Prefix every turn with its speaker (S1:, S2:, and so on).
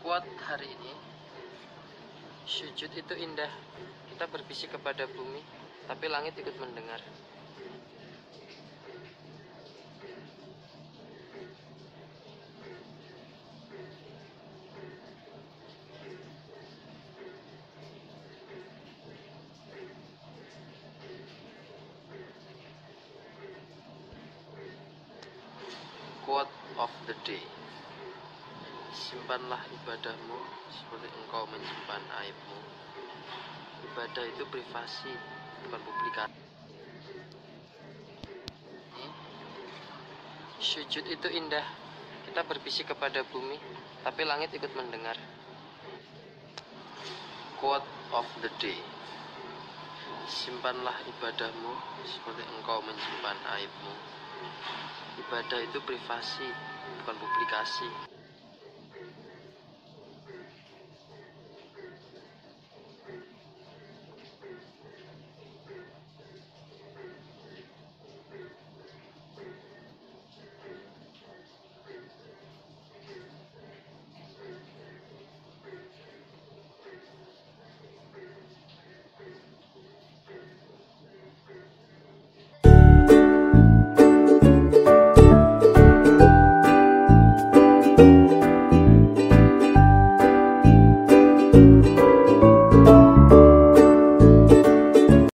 S1: Quote hari ini. Sujud itu indah. Kita berbisik kepada bumi Tapi langit ikut mendengar. Quote of the day Simpanlah ibadahmu seperti engkau menyimpan aibmu. Ibadah itu privasi, bukan publikasi. Sujud itu indah. Kita berbisik kepada bumi, tapi langit ikut mendengar. Quote of the day. Simpanlah ibadahmu seperti engkau menyimpan aibmu. Ibadah itu privasi, bukan publikasi.